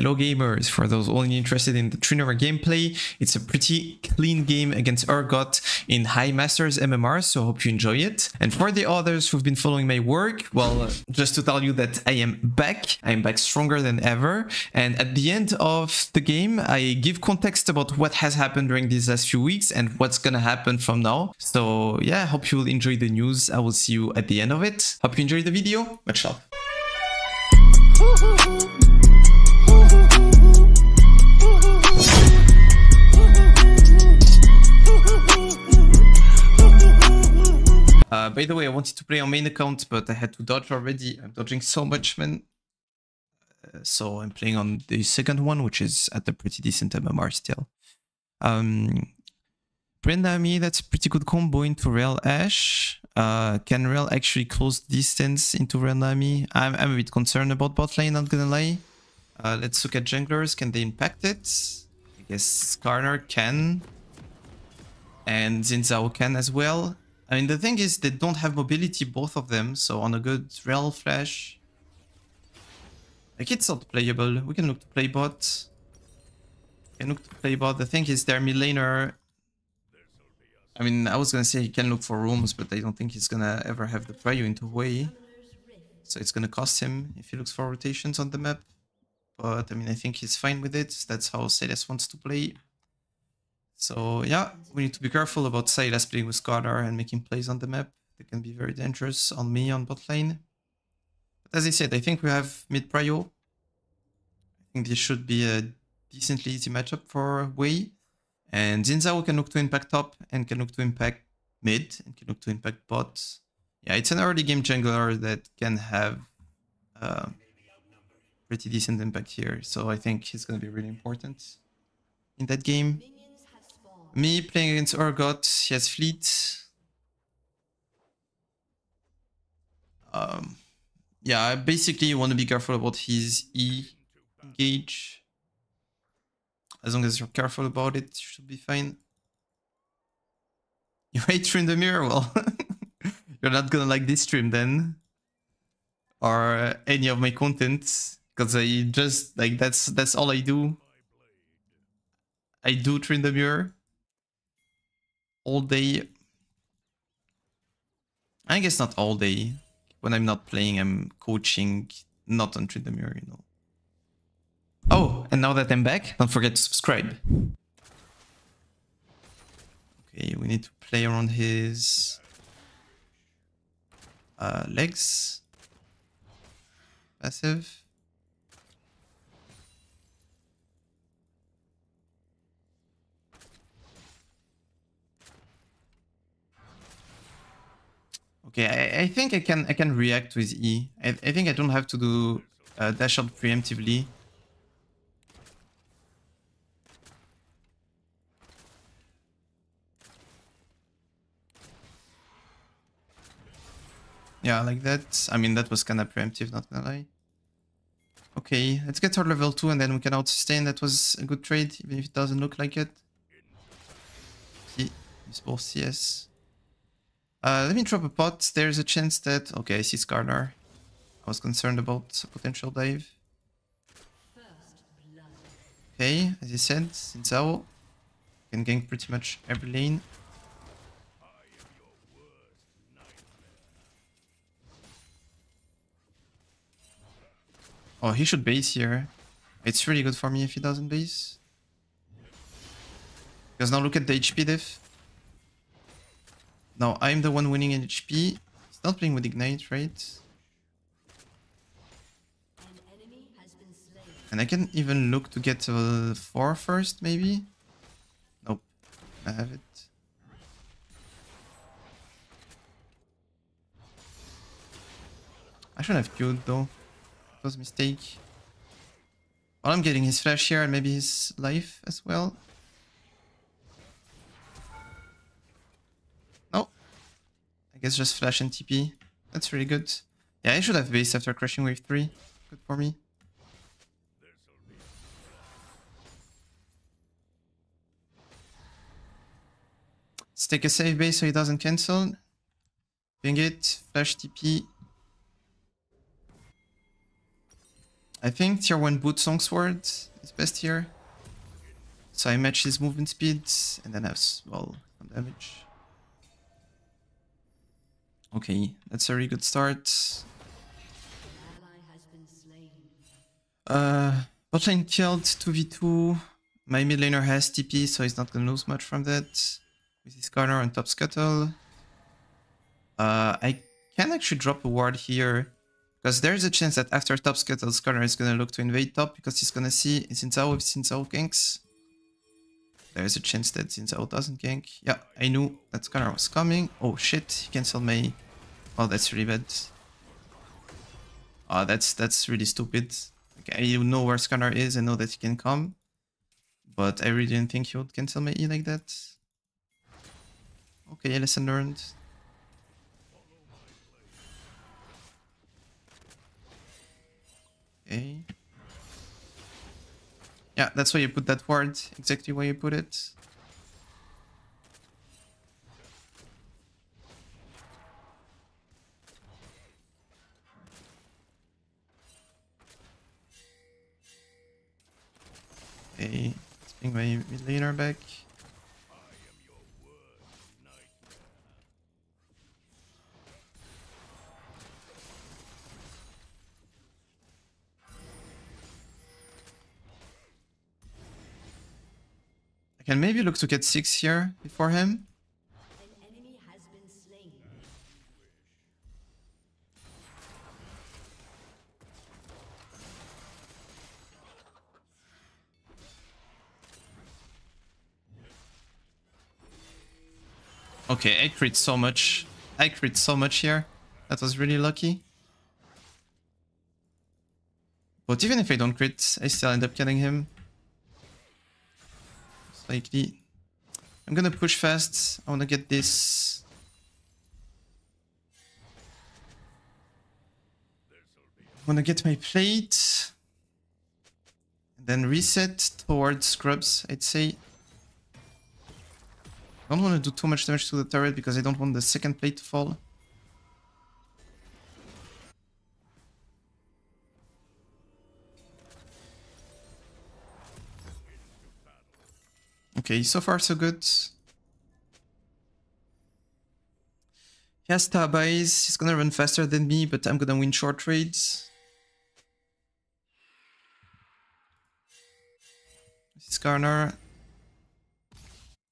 Hello gamers, for those only interested in the Trinora gameplay, it's a pretty clean game against Urgot in High Masters MMR, so hope you enjoy it. And for the others who've been following my work, well, just to tell you that I am back, I'm back stronger than ever, and at the end of the game, I give context about what has happened during these last few weeks and what's gonna happen from now. So yeah, I hope you will enjoy the news, I will see you at the end of it. Hope you enjoyed the video, much love. Uh, by the way, I wanted to play on main account, but I had to dodge already. I'm dodging so much, man. Uh, so I'm playing on the second one, which is at a pretty decent MMR still. Um, Brand Nami, that's a pretty good combo into Rell Ashe. Uh, can Rell actually close distance into Rell Nami? I'm, I'm a bit concerned about bot lane, not gonna lie. Uh, let's look at junglers. Can they impact it? I guess Skarner can. And Xin Zhao can as well. I mean, the thing is, they don't have mobility, both of them, so on a good Rell flash... Like, it's not playable. We can look to play bot. We can look to play. The thing is, their mid laner... I mean, I was gonna say he can look for roams, but I don't think he's gonna ever have the prio into Hwei. So it's gonna cost him if he looks for rotations on the map. But, I mean, I think he's fine with it. That's how Sylas wants to play. So yeah, we need to be careful about Sylas playing with Skarner and making plays on the map. They can be very dangerous on me on bot lane. But as I said, I think we have mid prio. I think this should be a decently easy matchup for Hwei. And Xin Zhao can look to impact top and can look to impact mid and can look to impact bot. Yeah, it's an early game jungler that can have uh, pretty decent impact here. So I think he's going to be really important in that game. Me playing against Urgot, he has fleet. Um, yeah, basically you want to be careful about his E engage. As long as you're careful about it, you should be fine. You hate stream the mirror? Well, you're not gonna like this stream then. Or any of my content. Because I just, like, that's that's all I do. I do Tryndamere all day. I guess not all day. When I'm not playing, I'm coaching, not on Tryndamere, you know. Oh, and now that I'm back, don't forget to subscribe. Okay, we need to play around his uh, legs. Passive. Okay, I, I, think I can I can react with E. I, I think I don't have to do uh, dash out preemptively. Yeah, like that. I mean, that was kind of preemptive, not gonna lie. Okay, let's get our level 2 and then we can out-sustain. That was a good trade, even if it doesn't look like it. See, it's both CS. Uh, let me drop a pot. There's a chance that... Okay, I see Skarner. I was concerned about a potential dive. Okay, as you said, Xin Zhao can gank pretty much every lane. Oh, he should base here. It's really good for me if he doesn't base. Because now look at the HP diff. Now I'm the one winning in HP. He's not playing with Ignite, right? And I can even look to get to 4 first, maybe? Nope. I have it. I should have queued though. It was a mistake. Well, I'm getting his flash here and maybe his life as well. Guess just flash and TP. That's really good. Yeah, I should have base after crushing wave 3. Good for me. Let's take a save base so he doesn't cancel. Ping it, flash TP. I think tier 1 boot song sword is best here. So I match his movement speed and then have, well, some damage. Okay, that's a really good start. Uh, bot lane killed 2v2. My mid laner has TP, so he's not gonna lose much from that. With Skarner on top scuttle. Uh, I can actually drop a ward here. Because there's a chance that after top scuttle, Skarner is gonna look to invade top because he's gonna see Xin Zhao with Xin Zhao ganks. There's a chance that Xin Zhao doesn't gank. Yeah, I knew that Skarner was coming. Oh shit, he canceled my... Oh, that's really bad. Oh, that's that's really stupid. Okay, I know where Skarner is, I know that he can come. But I really didn't think he would cancel my E like that. Okay, lesson learned. Okay. Yeah, that's why you put that word, exactly where you put it. Okay, let's bring my mid laner back. Can maybe look to get 6 here before him. Okay, I crit so much. I crit so much here. That was really lucky. But even if I don't crit, I still end up killing him. Slightly. I'm gonna push fast. I wanna get this. I wanna get my plate. And then reset towards scrubs, I'd say. I don't want to do too much damage to the turret because I don't want the second plate to fall. Okay, so far so good. He has Tabis, he's gonna run faster than me, but I'm gonna win short trades. This is Garner.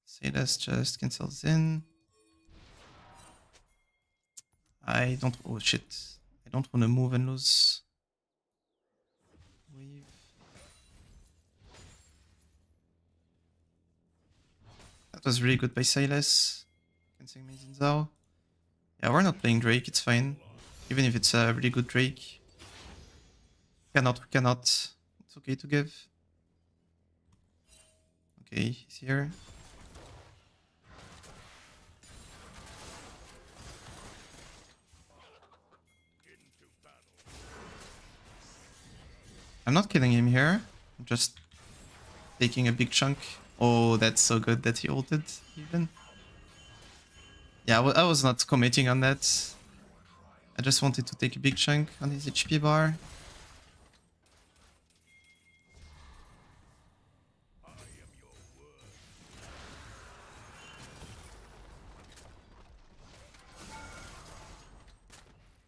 Sylas just cancels in. I don't. Oh shit. I don't want to move and lose. That was really good by Sylas. Canceling Xin Zhao. Yeah, we're not playing Drake, it's fine. Even if it's a really good Drake. Cannot, cannot. It's okay to give. Okay, he's here. I'm not killing him here. I'm just taking a big chunk. Oh, that's so good that he ulted even. Yeah, I was not committing on that. I just wanted to take a big chunk on his HP bar.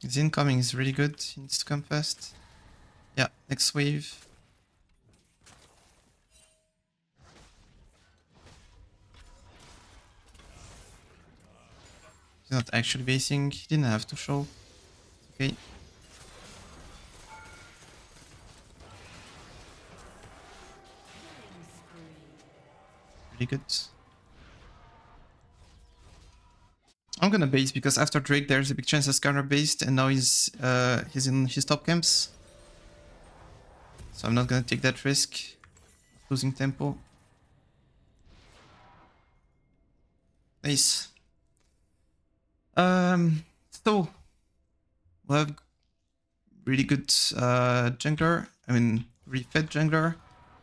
His incoming is really good, he needs to come fast. Yeah, next wave. He's not actually basing, he didn't have to show. Okay. Really good. I'm gonna base because after Drake there's a big chance that Skarner based and now he's uh, he's in his top camps. So I'm not gonna take that risk losing tempo. Nice. Um, so we have really good uh, jungler. I mean, refed jungler.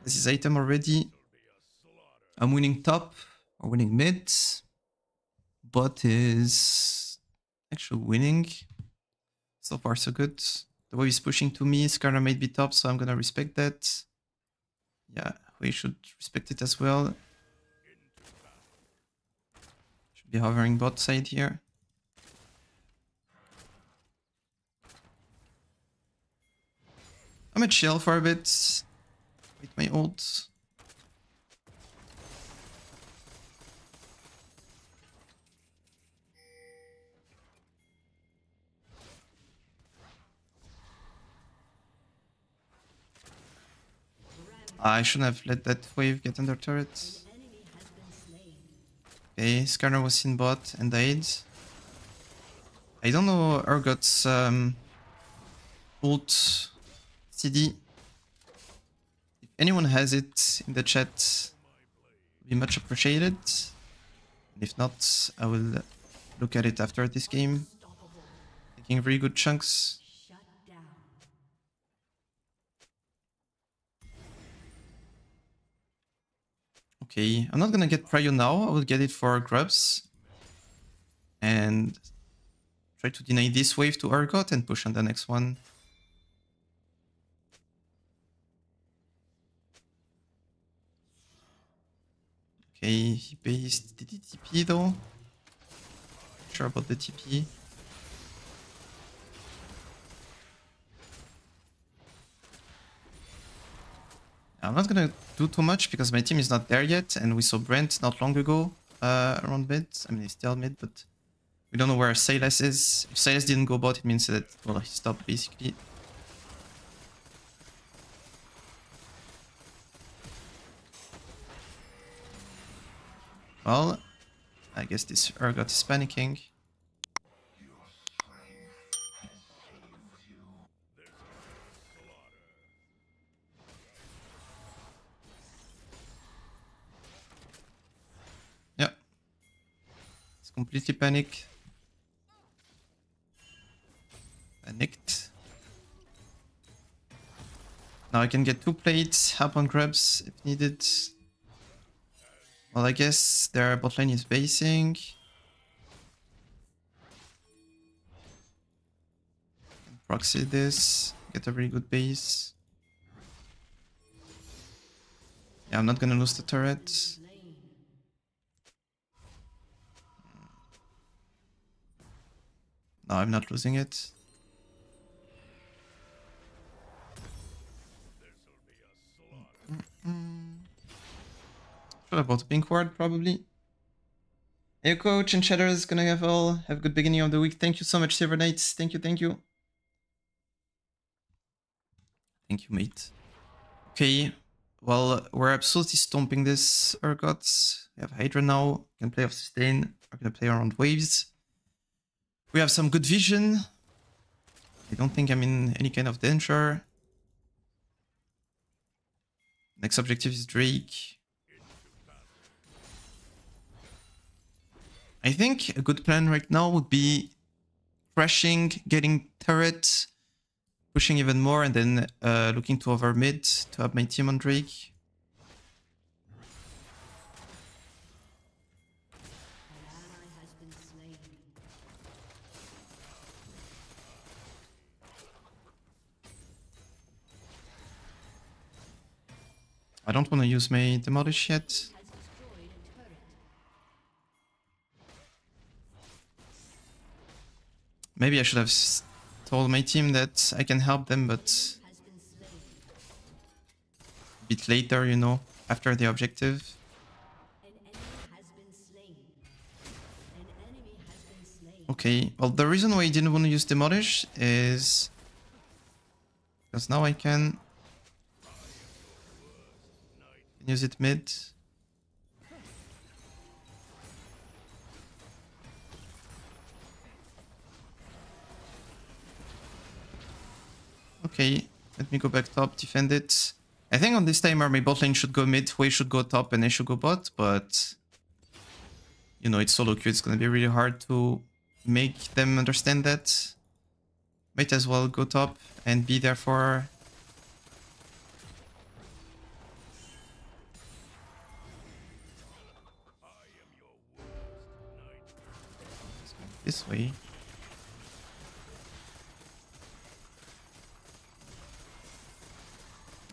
This is item already. I'm winning top or winning mid. Bot is actually winning. So far, so good. The wave is pushing to me. Skarner might be top, so I'm gonna respect that. Yeah, we should respect it as well. Should be hovering bot side here. I'm gonna chill for a bit with my ult. I shouldn't have let that wave get under turret. Okay, Skarner was in bot and died. I don't know Urgot's um, ult CD. If anyone has it in the chat, be much appreciated. And if not, I will look at it after this game. Taking very good chunks. Okay, I'm not gonna get Prio now, I will get it for Grubs. And try to deny this wave to Urgot and push on the next one. He TP though? Not sure about the TP. I'm not gonna do too much because my team is not there yet, and we saw Brand not long ago uh, around mid. I mean, he's still mid, but we don't know where Sylas is. If Sylas didn't go bot, it means that, well, he stopped basically. Well, I guess this Urgot is panicking. Yeah. It's completely panic. Panicked. Now I can get two plates, help on grubs if needed. Well, I guess their bot lane is basing. Proxy this, get a very good base. Yeah, I'm not gonna lose the turret. No, I'm not losing it. Should have bought a pink ward, probably. Hey, coach and chatter is gonna have all have a good beginning of the week. Thank you so much, Silver Knights. Thank you, thank you. Thank you, mate. Okay, well, we're absolutely stomping this Urgots. We have Hydra now, can play off sustain. We're gonna play around waves. We have some good vision. I don't think I'm in any kind of danger. Next objective is Drake. I think a good plan right now would be crashing, getting turret, pushing even more, and then uh, looking to over mid to have my team on Drake. I don't want to use my demolish yet. Maybe I should have told my team that I can help them, but a bit later, you know, after the objective. Okay, well the reason why I didn't want to use demolish is because now I can use it mid. Okay, let me go back top, defend it. I think on this timer my bot lane should go mid, Hwei should go top, and I should go bot, but... You know, it's solo queue, it's gonna be really hard to make them understand that. Might as well go top and be there for... This way.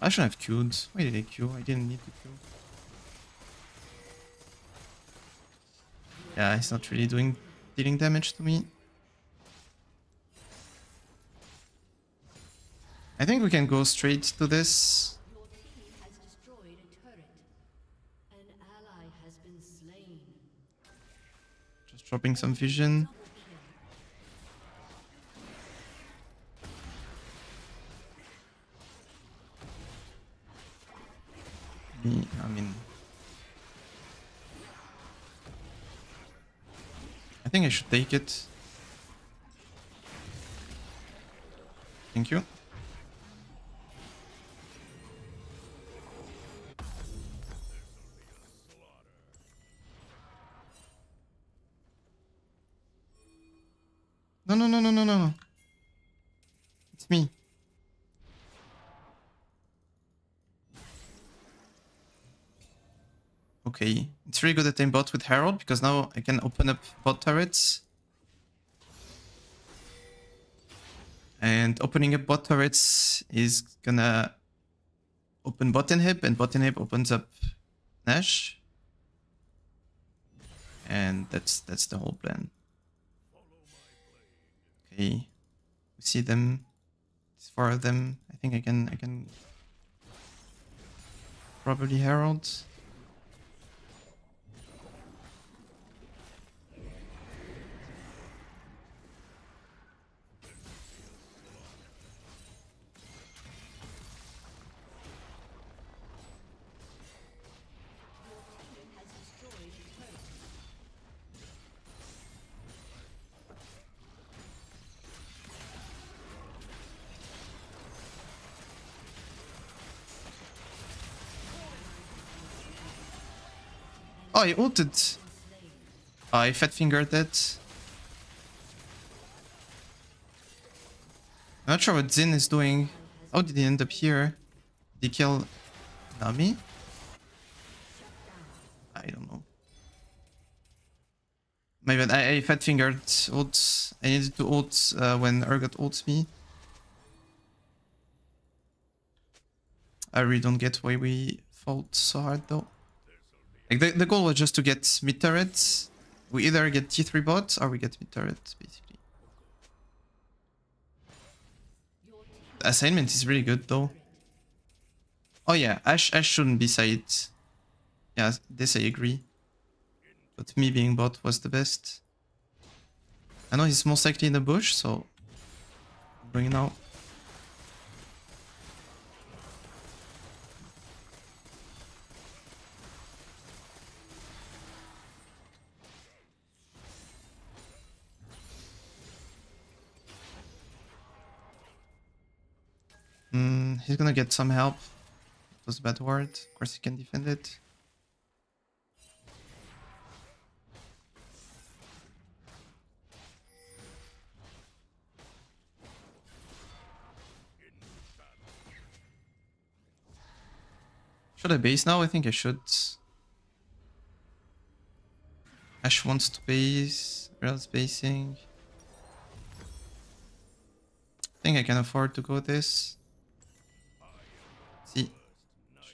I should have queued. Why did I queue? I didn't need to queue. Yeah, he's not really doing dealing damage to me. I think we can go straight to this. Your team has destroyed a turret. An ally has been slain. Just dropping some vision. Me, I mean... I think I should take it. Thank you. Really good at aim bot with Herald because now I can open up bot turrets. And opening up bot turrets is gonna open bot inhib and bot inhib opens up Nash. And that's that's the whole plan. Okay. We see them. There's four of them. I think I can I can probably Herald. I ulted. I fat fingered that. I'm not sure what Xin is doing. How did he end up here? Did he kill Nami? I don't know. My bad, I, I fat fingered ult. I needed to ult uh, when Urgot ults me. I really don't get why we fought so hard though. Like the, the goal was just to get mid turrets. We either get T3 bot or we get mid turret, basically. The assignment is really good though. Oh yeah, Ashe Ashe shouldn't be side. Yeah, this I agree. But me being bot was the best. I know he's most likely in the bush, so I'm going now. He's gonna get some help. It was a bad word. Of course, he can defend it. Should I base now? I think I should. Ashe wants to base. Rails basing. I think I can afford to go this.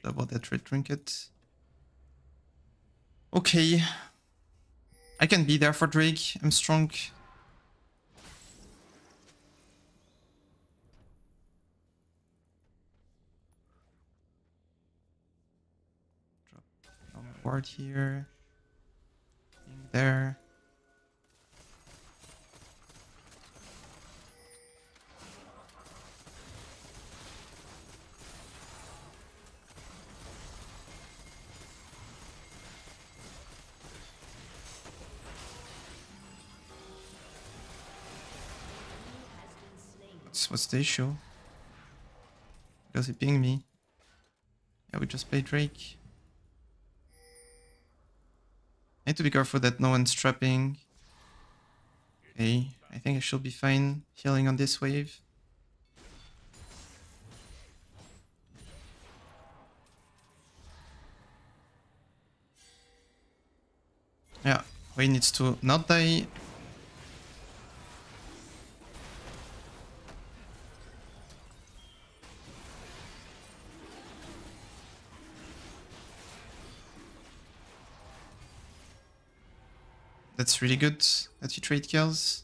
Should that red trinket. Okay. I can be there for Drake. I'm strong. Drop down ward here. Being there. What's, the issue? Because he pinged me. Yeah, we just play Drake. I need to be careful that no one's trapping. Okay, I think I should be fine healing on this wave. Yeah, Hwei needs to not die. That's really good that you trade kills.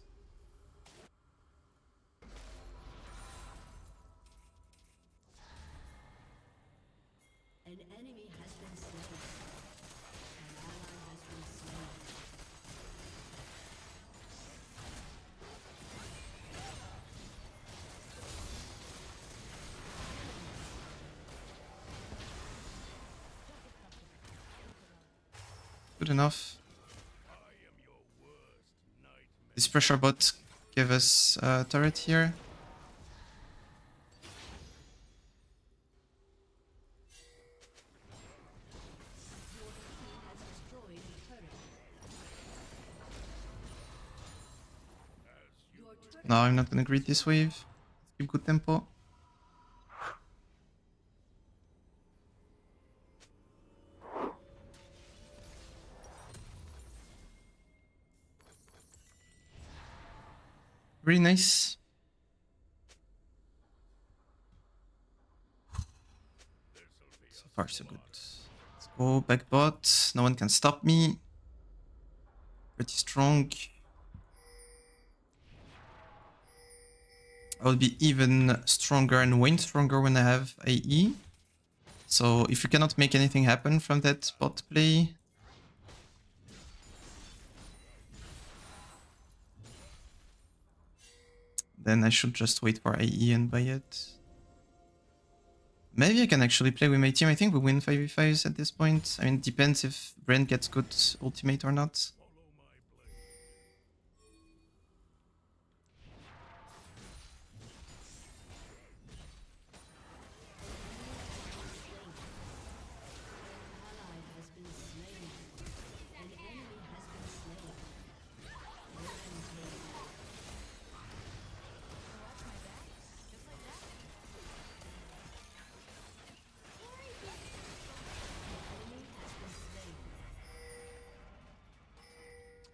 Pressure bot give us uh, a here. A turret. Turret No, I'm not gonna greet this wave. Keep good tempo. Really nice. So far, so good. Let's go back bot. No one can stop me. Pretty strong. I will be even stronger and win stronger when I have AE. So if you cannot make anything happen from that bot play, then I should just wait for AE and buy it. Maybe I can actually play with my team. I think we win 5v5s at this point. I mean, depends if Brand gets good ultimate or not.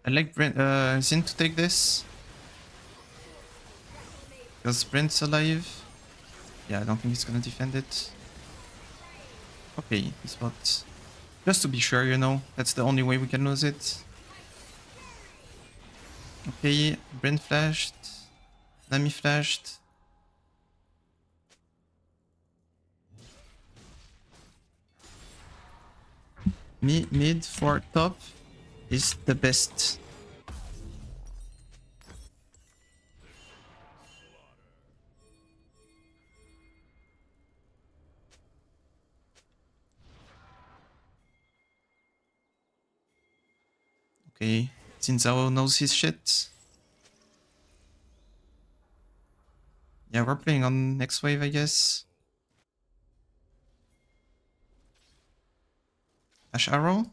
I like Brand, uh, Xin to take this. Because Brand's alive. Yeah, I don't think he's gonna defend it. Okay, he's. Just to be sure, you know, that's the only way we can lose it. Okay, Brand flashed. Nami flashed. Me mid for top is the best. Okay, Xin Zhao knows his shit. Yeah, we're playing on next wave, I guess. Ashe Arrow?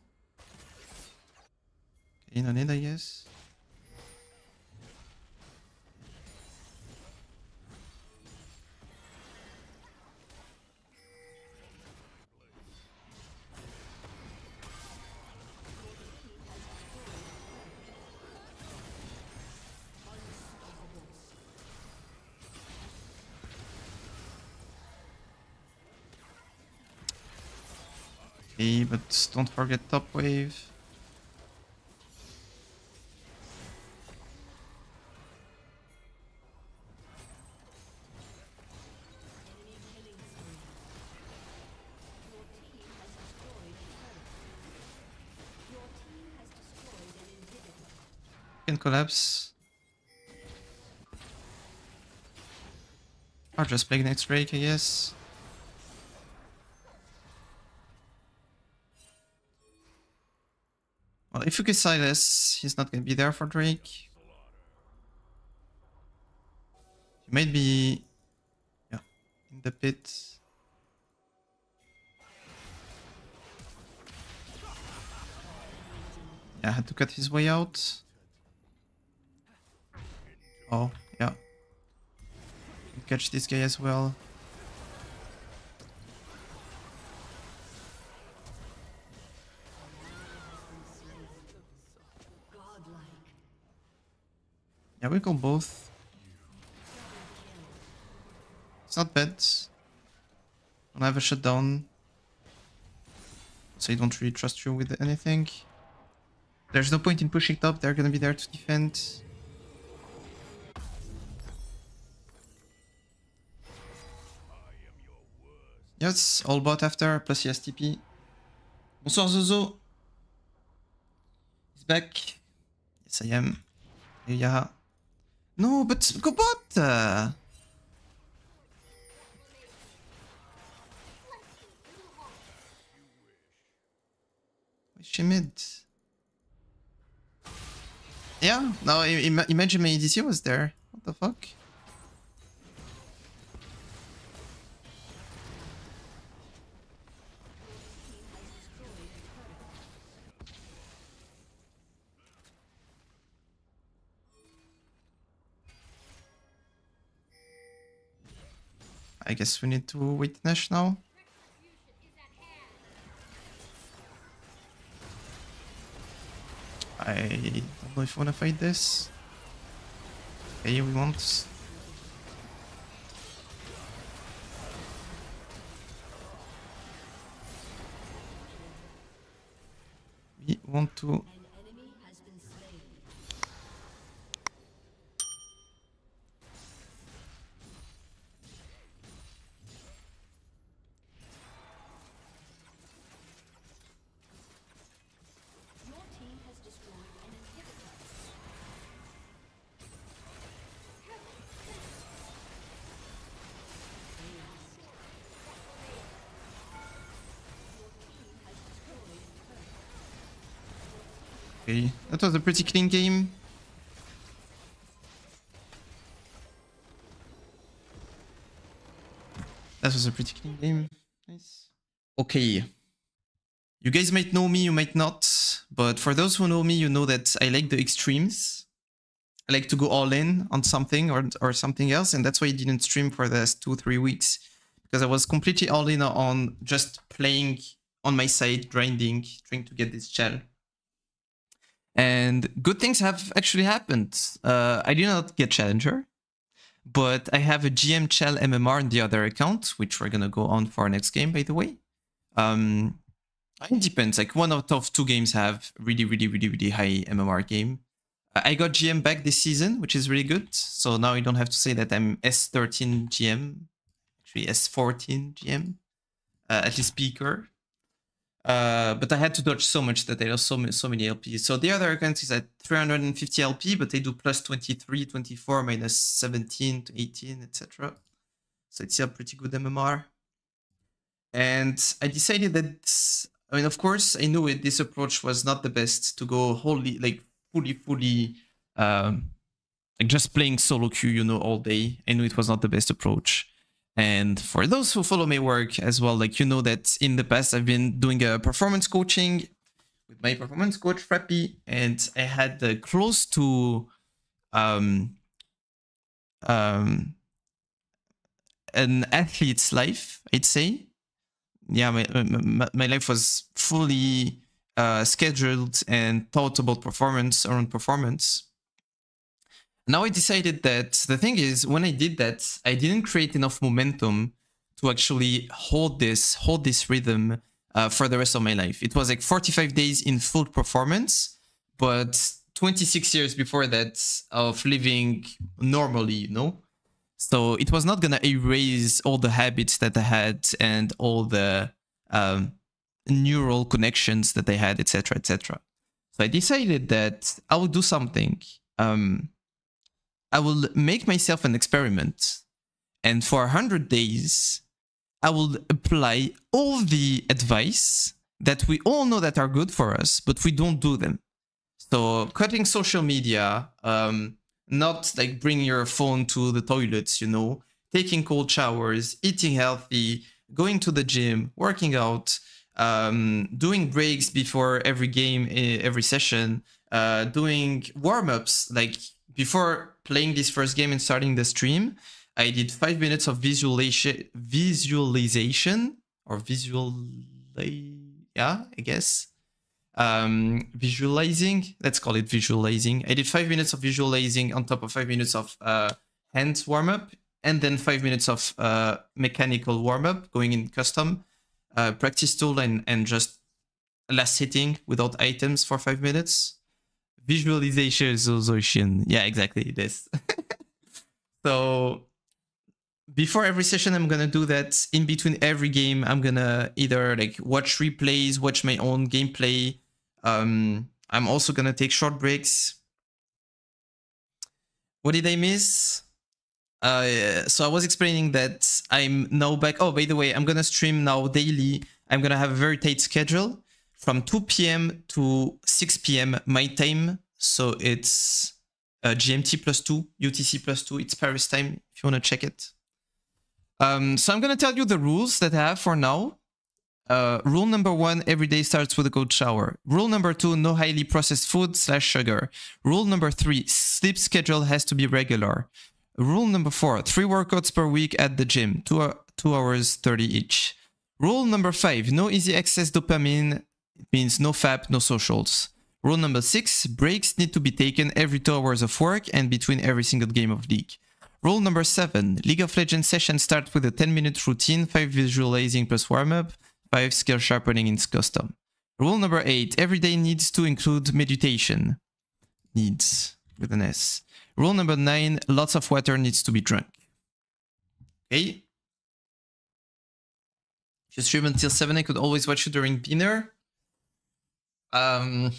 Okay, no need, I guess. But don't forget top wave. Collapse. I'll just play next Drake, I guess. Well, if you get Sylas, he's not gonna be there for Drake. He might be... Yeah, in the pit. Yeah, I had to cut his way out. Oh, yeah. Catch this guy as well. Yeah, we go both. It's not bad. Don't have a shutdown. So I don't really trust you with anything. There's no point in pushing top, they're gonna be there to defend. Yes, all bot after, plus has TP. Bonsoir Zozo. He's back. Yes, I am. Yeah. No, but go bot! Uh... She mid? Yeah, no, imagine my ADC was there. What the fuck? I guess we need to wait Nash now. I don't know if want to fight this. Okay, we want. We want to. Okay, that was a pretty clean game. That was a pretty clean game. Nice. Okay. You guys might know me, you might not, but for those who know me, you know that I like the extremes. I like to go all in on something or, or something else, and that's why I didn't stream for the last two, three weeks. Because I was completely all in on just playing on my side, grinding, trying to get this shell. And good things have actually happened. Uh, I did not get Challenger, but I have a GM Chell MMR in the other account, which we're gonna go on for our next game, by the way. Um, it depends. Like one out of two games have really, really, really, really high MMR game. Uh, I got GM back this season, which is really good. So now I don't have to say that I'm S13 GM, actually S14 GM, uh, at least speaker. Uh, but I had to dodge so much that I lost so many, so many LP. So the other account is at 350 LP, but they do plus 23, 24, minus 17 to 18, etc. So it's still pretty good MMR. And I decided that, I mean, of course, I knew it. This approach was not the best to go wholly, like fully, fully, um, like just playing solo queue, you know, all day. I knew it was not the best approach. And for those who follow my work as well, like you know that in the past I've been doing a performance coaching with my performance coach Frappy, and I had uh, close to um um an athlete's life, I'd say. Yeah, my my, my life was fully uh, scheduled and thought about performance around performance now I decided that the thing is, when I did that, I didn't create enough momentum to actually hold this, hold this rhythm uh, for the rest of my life. It was like 45 days in full performance, but 26 years before that of living normally, you know? So it was not gonna erase all the habits that I had and all the um, neural connections that I had, etc., etc. So I decided that I would do something. Um, I will make myself an experiment, and for 100 days, I will apply all the advice that we all know that are good for us, but we don't do them. So cutting social media, um, not like bring your phone to the toilets, you know, taking cold showers, eating healthy, going to the gym, working out, um, doing breaks before every game, eh, every session, uh, doing warm-ups like before playing this first game and starting the stream, I did five minutes of visualization, visualization or visual, yeah, I guess. Um, visualizing, let's call it visualizing. I did five minutes of visualizing on top of five minutes of uh, hand warm up, and then five minutes of uh, mechanical warm up going in custom uh, practice tool and and just last hitting without items for five minutes. Visualization. Yeah, exactly this. so before every session, I'm gonna do that. In between every game, I'm gonna either like watch replays, watch my own gameplay. Um, I'm also gonna take short breaks. What did I miss? Uh, so I was explaining that I'm now back. Oh, by the way, I'm gonna stream now daily. I'm gonna have a very tight schedule from 2 p.m. to 6 p.m. my time. So it's uh, GMT plus 2, UTC plus 2. It's Paris time if you want to check it. Um, so I'm going to tell you the rules that I have for now. Uh, rule number one, every day starts with a cold shower. Rule number two, no highly processed food slash sugar. Rule number three, sleep schedule has to be regular. Rule number four, three workouts per week at the gym, two, two hours 30 each. Rule number five, no easy access dopamine it means no FAP, no socials. Rule number six, breaks need to be taken every two hours of work and between every single game of League. Rule number seven, League of Legends sessions start with a 10 minute routine, 5 visualizing plus warm up, 5 skill sharpening in custom. Rule number eight, every day needs to include meditation. Needs, with an S. Rule number nine, lots of water needs to be drunk. Okay? If you stream until 7, I could always watch you during dinner. Um,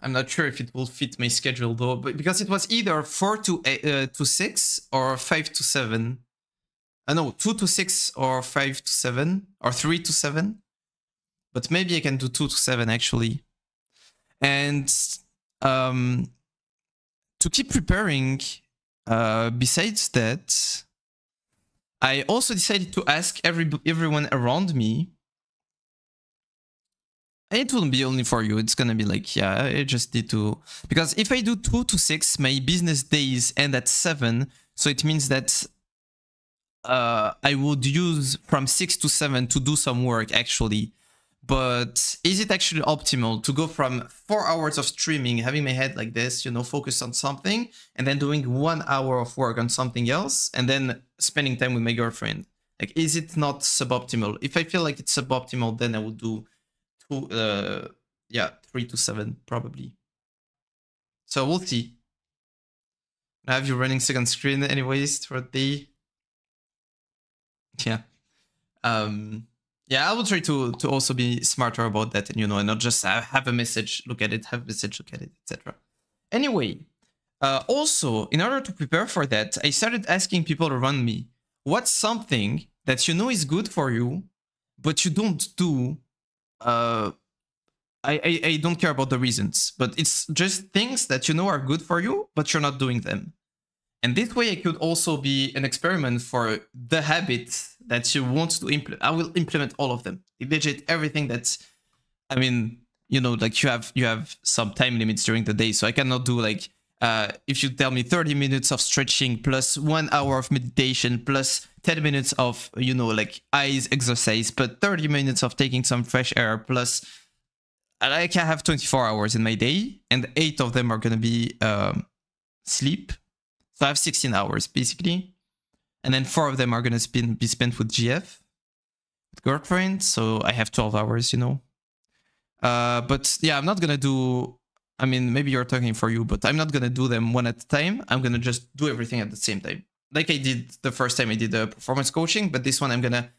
I'm not sure if it will fit my schedule though, but because it was either four to eight, uh, to six or five to seven. I uh, know two to six or five to seven or three to seven. But maybe I can do two to seven actually. And um, to keep preparing, uh, besides that, I also decided to ask every everyone around me it wouldn't be only for you. It's gonna be like, yeah, I just need to... Because if I do 2 to 6, my business days end at 7. So it means that uh, I would use from 6 to 7 to do some work, actually. But is it actually optimal to go from 4 hours of streaming, having my head like this, you know, focus on something, and then doing 1 hour of work on something else, and then spending time with my girlfriend? Like, is it not suboptimal? If I feel like it's suboptimal, then I would do two, uh, yeah, three to seven probably. So we'll see. I have you running second screen anyways for the yeah. Um, yeah, I will try to to also be smarter about that, and you know, and not just have a message, look at it, have a message, look at it, etc. Anyway, uh, also in order to prepare for that, I started asking people around me, what's something that you know is good for you, but you don't do uh, I, I, I don't care about the reasons, but it's just things that you know are good for you, but you're not doing them. And this way, it could also be an experiment for the habit that you want to implement. I will implement all of them. Legit, everything that's, I mean, you know, like you have you have some time limits during the day, so I cannot do like uh, if you tell me 30 minutes of stretching plus one hour of meditation plus 10 minutes of you know like eyes exercise but 30 minutes of taking some fresh air plus i can have 24 hours in my day and eight of them are going to be um, sleep. So i have 16 hours basically. And then four of them are going to be spent with gf with girlfriend so i have 12 hours you know. Uh, but yeah i'm not going to do I mean, maybe you're talking for you, but I'm not gonna do them one at a time. I'm gonna just do everything at the same time. Like I did the first time I did the performance coaching, but this one I'm gonna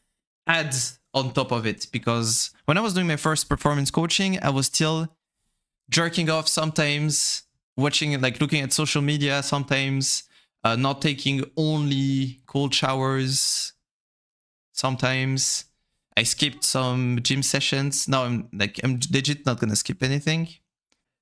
add on top of it because when I was doing my first performance coaching, I was still jerking off sometimes, watching like looking at social media sometimes, uh, not taking only cold showers sometimes. I skipped some gym sessions. Now I'm like I'm legit not gonna skip anything.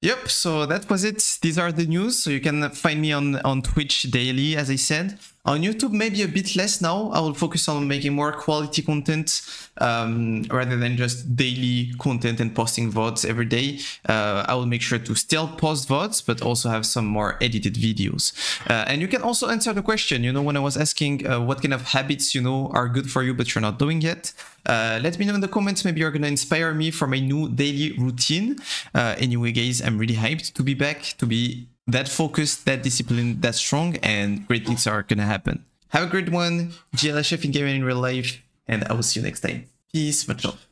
Yep, so that was it. These are the news. So you can find me on, on Twitch daily, as I said. On YouTube, maybe a bit less now. I will focus on making more quality content um, rather than just daily content and posting VODs every day. Uh, I will make sure to still post VODs, but also have some more edited videos. Uh, and you can also answer the question, you know, when I was asking uh, what kind of habits, you know, are good for you, but you're not doing yet. Uh, let me know in the comments. Maybe you're going to inspire me for my new daily routine. Uh, anyway, guys, I'm really hyped to be back, to be that focused, that disciplined, that strong, and great things are gonna happen. Have a great one, GLHF in gaming in real life, and I will see you next time. Peace, much love.